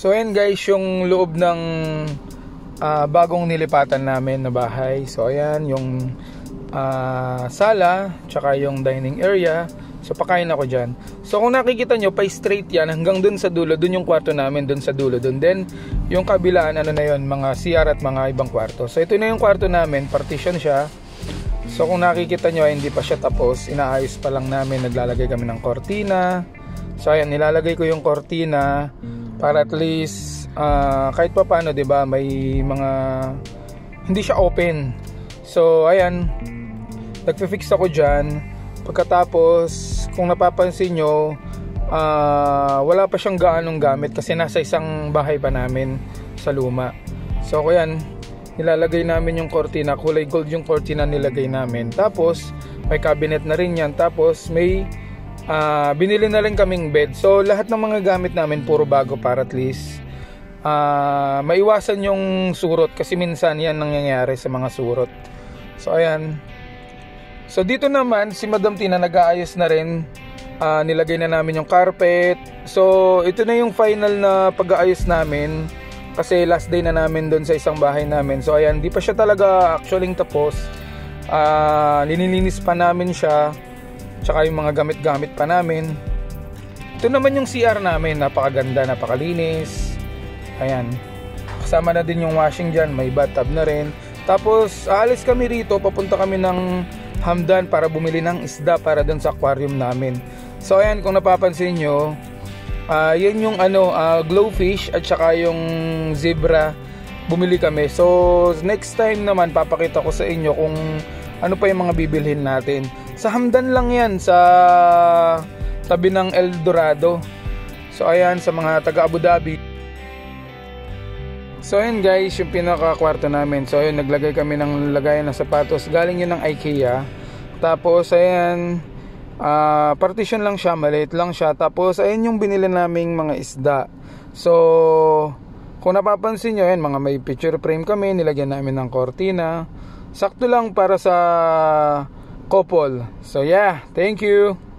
So ayan guys, yung loob ng uh, bagong nilipatan namin na bahay. So ayan, yung uh, sala, tsaka yung dining area. So pakain ako dyan. So kung nakikita nyo, pa straight yan hanggang dun sa dulo. Dun yung kwarto namin, dun sa dulo. Dun. Then yung kabilaan, ano na yon mga CR at mga ibang kwarto. So ito na yung kwarto namin, partition siya. So kung nakikita nyo, hindi pa siya tapos. Inaayos pa lang namin, naglalagay kami ng kortina. So ayan, nilalagay ko yung kortina para at least uh, kahit pa paano 'di ba may mga hindi siya open so ayan nagfi-fix ako diyan pagkatapos kung napapansin nyo uh, wala pa siyang gaanong gamit kasi nasa isang bahay pa namin sa luma so ako yan nilalagay namin yung cortina kulay gold yung cortina nilagay namin tapos may cabinet na rin yan tapos may uh, binili na rin kaming bed. So lahat ng mga gamit namin puro bago para at least uh, maiwasan yung surot kasi minsan yan nangyayari sa mga surot. So ayan. So dito naman si Madam Tina nag-aayos na rin. Uh, nilagay na namin yung carpet. So ito na yung final na pag-aayos namin kasi last day na namin doon sa isang bahay namin. So ayan, di pa siya talaga actually tapos. Uh, linilinis pa namin siya. Tsaka yung mga gamit-gamit pa namin. Ito naman yung CR namin. Napakaganda napakalinis. Ayan. Kasama na din yung washing dyan. May bathtub na rin. Tapos aalis kami rito. Papunta kami ng Hamdan para bumili ng isda para dun sa aquarium namin. So ayan kung napapansin nyo uh, yan yung ano uh, glowfish at saka yung zebra bumili kami so next time naman papakita ko sa inyo kung ano pa yung mga bibilhin natin sa Hamdan lang yan, sa tabi ng El Dorado. So ayan, sa mga taga Abu Dhabi. So ayan guys, yung pinaka kwarto namin. So ayun, naglagay kami ng lagayan ng sapatos. Galing yun ng IKEA. Tapos ayan, uh, partition lang siya, maliit lang siya. Tapos ayan yung binili naming mga isda. So kung napapansin nyo, yan, mga may picture frame kami, nilagyan namin ng cortina. Sakto lang para sa couple. So yeah, thank you.